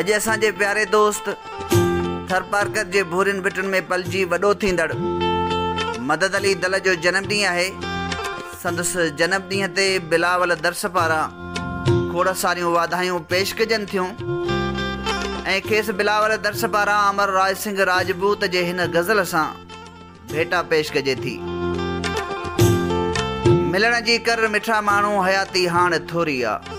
अॼु असांजे प्यारे दोस्त थरपारकर जे भूरियुनि भिटियुनि में पलिजी वॾो थींदड़ मदद अली दल जो जनमु ॾींहुं आहे संदसि जनमु ॾींहं ते बिलावल दर्स पारा खोड़ सारियूं वाधायूं पेशि कजनि थियूं ऐं खेसि बिलावल दर्स पारा अमर राज सिंह राजपूत जे हिन गज़ल सां भेटा पेशि कजे थी मिलण जी कर मिठा माण्हू हयाती हाण थोरी आहे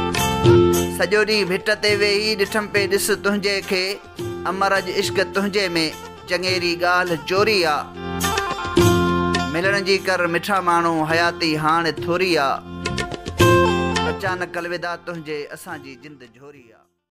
सॼो ॾींहुं भिट ते वेही ॾिठमि पे ॾिस तुंहिंजे खे अमर जो इश्क तुंहिंजे में चङेरी ॻाल्हि चोरी आहे मिलण जी कर मिठा माण्हू हयाती हाणे थोरी आहे अचानक अलविदा तुंहिंजे असांजी ज़िंद झोरी आहे